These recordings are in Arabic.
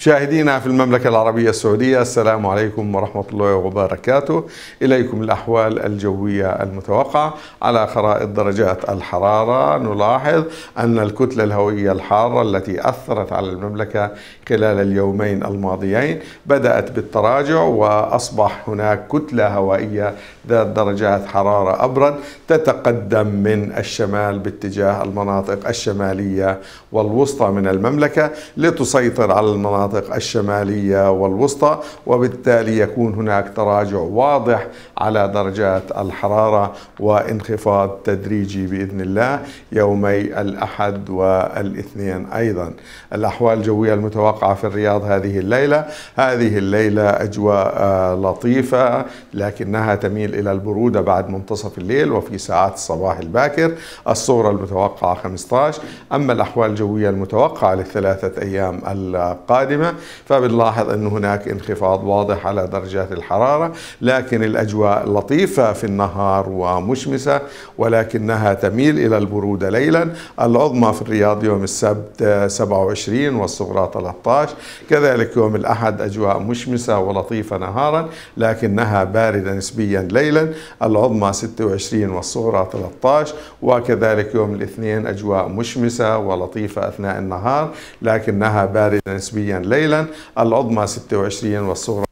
مشاهدينا في المملكة العربية السعودية السلام عليكم ورحمة الله وبركاته. إليكم الأحوال الجوية المتوقعة على خرائط درجات الحرارة. نلاحظ أن الكتلة الهوائية الحارة التي أثرت على المملكة خلال اليومين الماضيين بدأت بالتراجع وأصبح هناك كتلة هوائية ذات درجات حرارة أبرد تتقدم من الشمال باتجاه المناطق الشمالية والوسطى من المملكة لتسيطر على المناطق المناطق الشمالية والوسطى وبالتالي يكون هناك تراجع واضح على درجات الحرارة وانخفاض تدريجي بإذن الله يومي الأحد والاثنين أيضا. الأحوال الجوية المتوقعة في الرياض هذه الليلة هذه الليلة أجواء آه، لطيفة لكنها تميل إلى البرودة بعد منتصف الليل وفي ساعات الصباح الباكر. الصورة المتوقعة 15 أما الأحوال الجوية المتوقعة للثلاثة أيام القادمة القادمة فبنلاحظ أن هناك انخفاض واضح على درجات الحرارة لكن الأجواء لطيفة في النهار ومشمسة ولكنها تميل إلى البرودة ليلا. العظمى في الرياض يوم السبت 27 والصغرى 13 كذلك يوم الأحد أجواء مشمسة ولطيفة نهارا لكنها باردة نسبيا ليلا. العظمى 26 والصغرى 13 وكذلك يوم الاثنين أجواء مشمسة ولطيفة أثناء النهار لكنها باردة نسبيا ليلا العظمى 26 والصغرى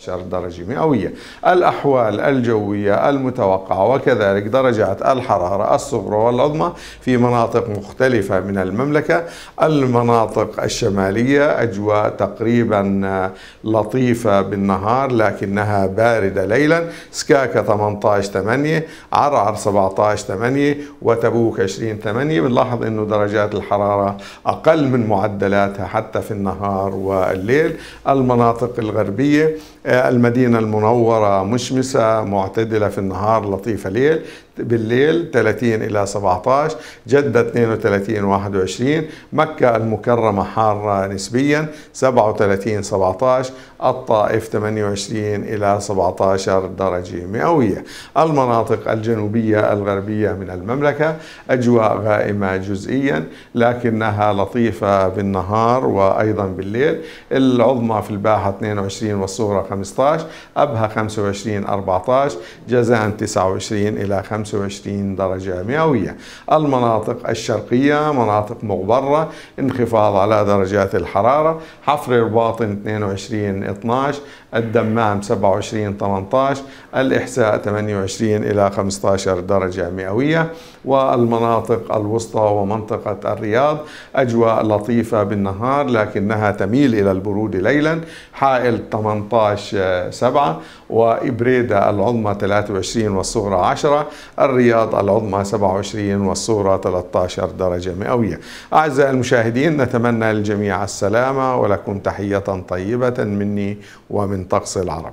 10 درجة مئوية. الأحوال الجوية المتوقعة وكذلك درجات الحرارة الصغرى والعظمى في مناطق مختلفة من المملكة. المناطق الشمالية أجواء تقريبا لطيفة بالنهار لكنها باردة ليلا. سكاكا 18 8 عرعر 17 8 وتبوك 20 8 بنلاحظ أنه درجات الحرارة أقل من معدلاتها حتى في النهار والليل. المناطق الغربية المدينة المنورة مشمسة معتدلة في النهار لطيفة ليل بالليل 30 إلى 17 جدة 32 21 مكة المكرمة حارة نسبيا 37 17 الطائف 28 إلى 17 درجة مئوية. المناطق الجنوبية الغربية من المملكة أجواء غائمة جزئيا لكنها لطيفة بالنهار وأيضا بالليل. العظمى في الباحة 22 والصغرى 15 أبها 25 14 جازان 29 إلى 25 درجة مئوية. المناطق الشرقية مناطق مغبرة انخفاض على درجات الحرارة حفر رباطن 22 12 الدمام 27 18 الإحساء 28 إلى 15 درجة مئوية. والمناطق الوسطى ومنطقة الرياض أجواء لطيفة بالنهار لكنها تميل إلى البرود ليلا حائل 18 7 وإبريدة العظمى 23 والصغرى 10 الرياض العظمى 27 والصغرى 13 درجة مئوية. أعزائي المشاهدين نتمنى للجميع السلامة ولكم تحية طيبة مني ومن طقس العرب.